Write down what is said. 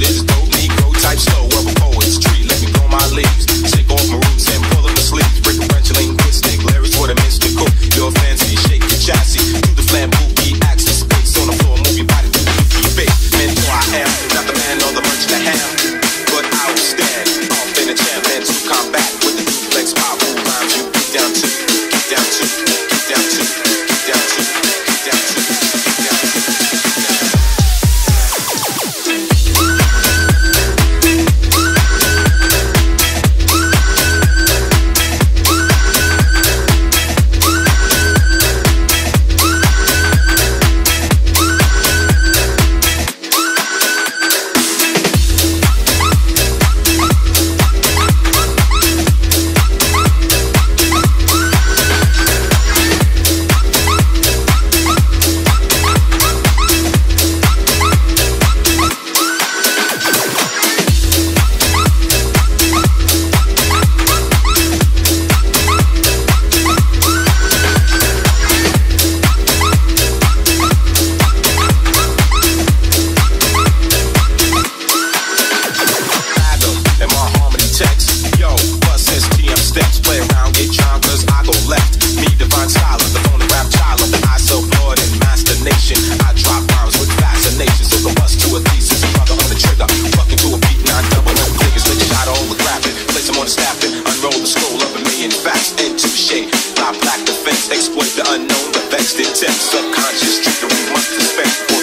it is. Go me, go type slow. Exploit the unknown, the vexed intent, subconscious, triggering my suspect.